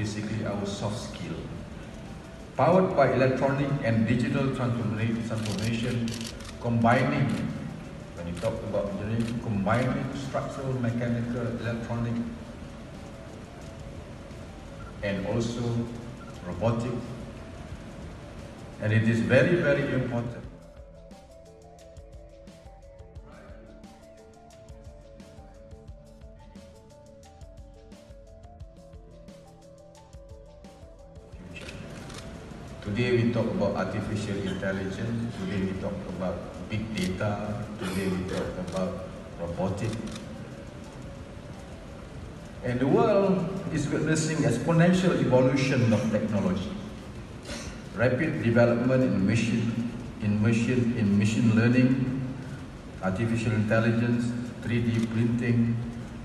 basically our soft skill. Powered by electronic and digital transformation, combining, when you talk about engineering, combining structural, mechanical, electronic, and also robotic. And it is very, very important Today we talk about artificial intelligence, today we talk about big data, today we talk about robotics. And the world is witnessing exponential evolution of technology. Rapid development in machine, in machine, in machine learning, artificial intelligence, 3D printing,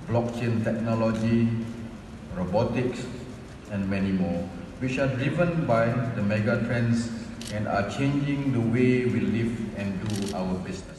blockchain technology, robotics, and many more which are driven by the mega trends and are changing the way we live and do our business.